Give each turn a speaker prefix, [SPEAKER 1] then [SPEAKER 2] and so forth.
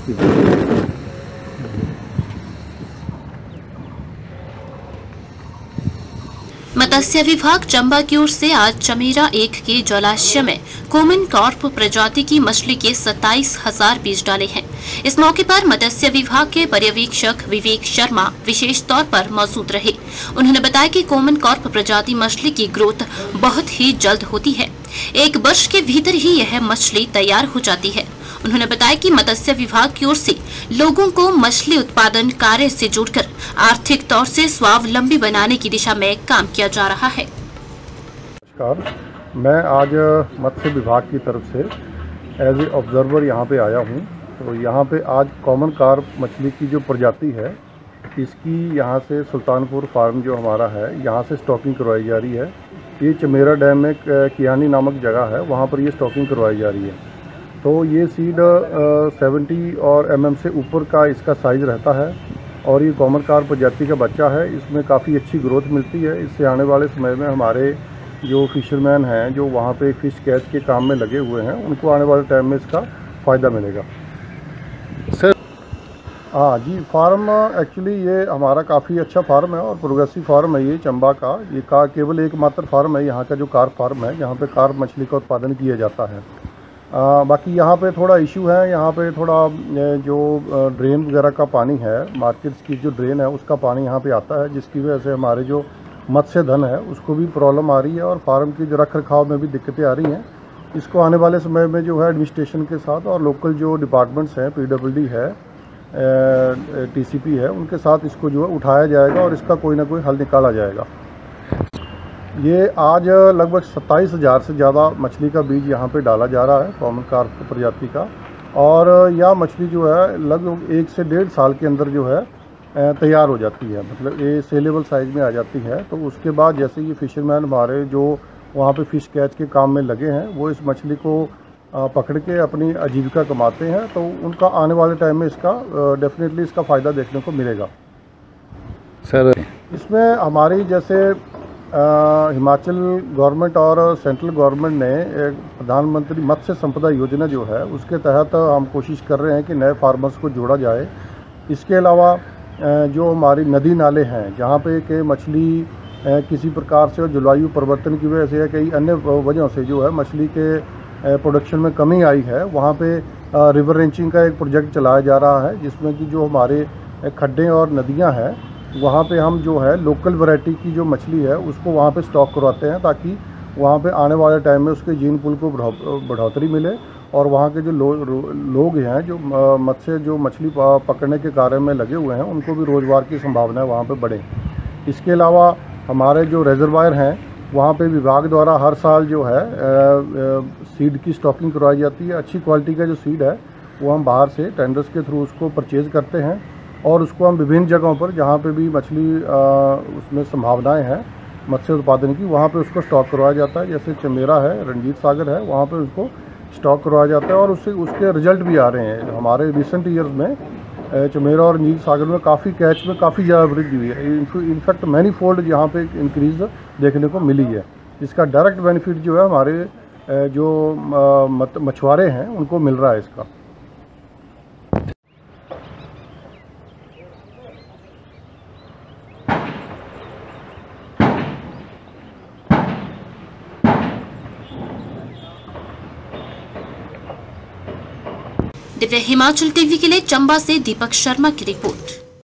[SPEAKER 1] की
[SPEAKER 2] मत्स्य विभाग चंबा की ओर से आज चमेरा एक के जलाशय में कोमन कॉर्प प्रजाति की मछली के सत्ताईस हज़ार बीज डाले हैं। इस मौके पर मत्स्य विभाग के पर्यवेक्षक विवेक शर्मा विशेष तौर पर मौजूद रहे। उन्होंने बताया कि कोमन कॉर्प प्रजाति मछली की ग्रोथ बहुत ही जल्द होती है। एक वर्ष के भीतर ही यह मछली तैयार हो जाती है। उन्होंने बताया कि मत्स्य विभाग की ओर से लोगों को मछली उत्पादन कार्य से जुड़कर आर्थिक तौर से स्वावलंबी बनाने की दिशा में काम किया जा रहा है।
[SPEAKER 1] नमस्कार। मैं आज मत्स्य विभाग की तरफ़ से एज ए ऑब्जर्वर यहाँ पे आया हूँ। तो यहाँ पे आज कॉमन कार्प मछली की जो प्रजाति है, इसकी यहाँ से सुल्तानपुर फार्म जो हमारा है, यहाँ से स्टॉकिंग करवाई जा रही है। ये चमेरा डैम में कियानी नामक जगह है, वहाँ पर ये स्टॉकिंग करवाई जा रही है। तो ये सीड सेवेंटी और एम mm से ऊपर का इसका साइज़ रहता है और ये कॉमन कार प्रजाति का बच्चा है। इसमें काफ़ी अच्छी ग्रोथ मिलती है। इससे आने वाले समय में हमारे जो फिशरमैन हैं, जो वहाँ पे फ़िश कैच के काम में लगे हुए हैं, उनको आने वाले टाइम में इसका फ़ायदा मिलेगा। सर हाँ जी फार्म एक्चुअली ये हमारा काफ़ी अच्छा फार्म है और प्रोग्रेसिव फार्म है ये चंबा का। ये का केवल एकमात्र फार्म है, यहाँ का जो कार फार्म है, जहाँ पर कार मछली का उत्पादन किया जाता है। आ, बाकी यहाँ पे थोड़ा इशू है यहाँ पे थोड़ा जो ड्रेन वगैरह का पानी है मार्केट्स की जो ड्रेन है उसका पानी यहाँ पे आता है जिसकी वजह से हमारे जो मत्स्य धन है उसको भी प्रॉब्लम आ रही है और फार्म की जो रख रखाव में भी दिक्कतें आ रही हैं। इसको आने वाले समय में जो है एडमिनिस्ट्रेशन के साथ और लोकल जो डिपार्टमेंट्स हैं पी है टीसीपी है उनके साथ इसको जो है उठाया जाएगा और इसका कोई ना कोई हल निकाला जाएगा। ये आज लगभग सत्ताईस हज़ार से ज़्यादा मछली का बीज यहाँ पे डाला जा रहा है कॉमन कार्प प्रजाति का। और यह मछली जो है लगभग एक से डेढ़ साल के अंदर जो है तैयार हो जाती है। मतलब ये सेलेबल साइज़ में आ जाती है। तो उसके बाद जैसे ये फिशरमैन हमारे जो वहाँ पे फ़िश कैच के काम में लगे हैं वो इस मछली को पकड़ के अपनी आजीविका कमाते हैं। तो उनका आने वाले टाइम में इसका डेफिनेटली इसका फ़ायदा देखने को मिलेगा।
[SPEAKER 3] सर
[SPEAKER 1] इसमें हमारी जैसे हिमाचल गवर्नमेंट और सेंट्रल गवर्नमेंट ने प्रधानमंत्री मत्स्य संपदा योजना जो है, उसके तहत हम कोशिश कर रहे हैं कि नए फार्मर्स को जोड़ा जाए। इसके अलावा जो हमारी नदी नाले हैं, जहाँ पे कि मछली किसी प्रकार से जलवायु परिवर्तन की वजह से या कई अन्य वजहों से जो है मछली के प्रोडक्शन में कमी आई है, वहाँ पे रिवर रेंचिंग का एक प्रोजेक्ट चलाया जा रहा है, जिसमें कि जो हमारे खड्डे और नदियाँ हैं वहाँ पे हम जो है लोकल वैरायटी की जो मछली है उसको वहाँ पे स्टॉक करवाते हैं ताकि वहाँ पे आने वाले टाइम में उसके जीन पुल को बढ़ोतरी मिले और वहाँ के जो लो, लोग हैं जो मत्स्य जो मछली पकड़ने के कार्य में लगे हुए हैं उनको भी रोज़गार की संभावना वहाँ पर बढ़े। इसके अलावा हमारे जो रेजरवायर हैं वहाँ पे विभाग द्वारा हर साल जो है सीड की स्टॉकिंग करवाई जाती है। अच्छी क्वालिटी का जो सीड है वो हम बाहर से टेंडर्स के थ्रू उसको परचेज़ करते हैं। और उसको हम विभिन्न जगहों पर, जहाँ पे भी मछली उसमें संभावनाएँ हैं, मत्स्य उत्पादन की, वहाँ पे उसको स्टॉक करवाया जाता है। जैसे चमेरा है रंजीत सागर है, वहाँ पे उसको स्टॉक करवाया जाता है और उससे, उसके रिज़ल्ट भी आ रहे हैं। हमारे रिसेंट ईयर्स में चमेरा और रंजीत सागर में काफ़ी कैच में काफ़ी ज़्यादा वृद्धि हुई है। इनफैक्ट मैनी फोल्ड यहाँ पर इंक्रीज देखने को मिली है। इसका डायरेक्ट बेनिफिट जो है, हमारे जो मछुआरे हैं, उनको मिल रहा है इसका।
[SPEAKER 2] दिव्य हिमाचल टीवी के लिए चंबा से दीपक शर्मा की रिपोर्ट।